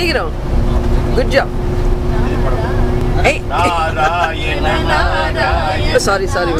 சீக்கிரம் good job ஏய் Narayana Narayana sorry sorry